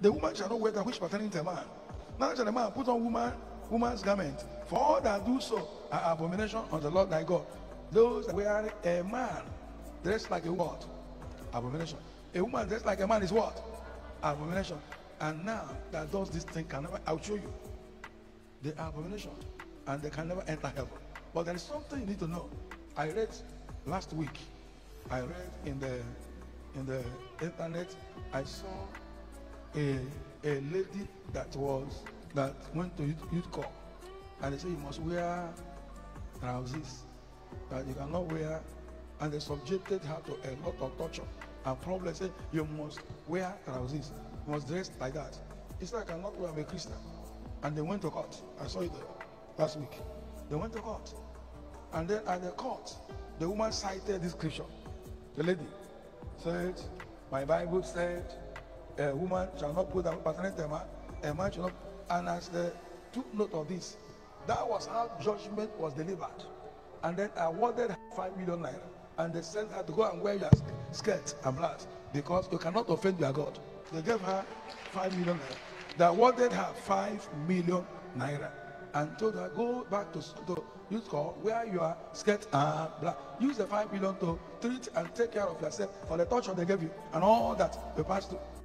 The woman shall not wear that which pertaining to a man. Now shall the man put on woman woman's garment. For all that do so are abomination unto the Lord thy God. Those that wear a man dressed like a what? Abomination. A woman dressed like a man is what? Abomination. And now that does this thing can never I'll show you. They are abomination. And they can never enter heaven. But there is something you need to know. I read last week. I read in the in the internet. I saw a a lady that was that went to youth, youth corps and they say you must wear trousers that you cannot wear and they subjected her to a lot of torture and probably say you must wear trousers you must dress like that. It's like i'm not wear a christian. And they went to court. I saw it last week. They went to court. And then at the court the woman cited this scripture. The lady said my bible said a woman shall not put her paternity a man a man shall not and as they took note of this that was how judgment was delivered. And then awarded her five million naira and they sent her to go and wear your skirt and blouse because you cannot offend your god. They gave her five million naira. They awarded her five million naira and told her go back to, to youth corps wear your skirt and blouse use the five million to treat and take care of yourself for the torture they gave you and all that you passed through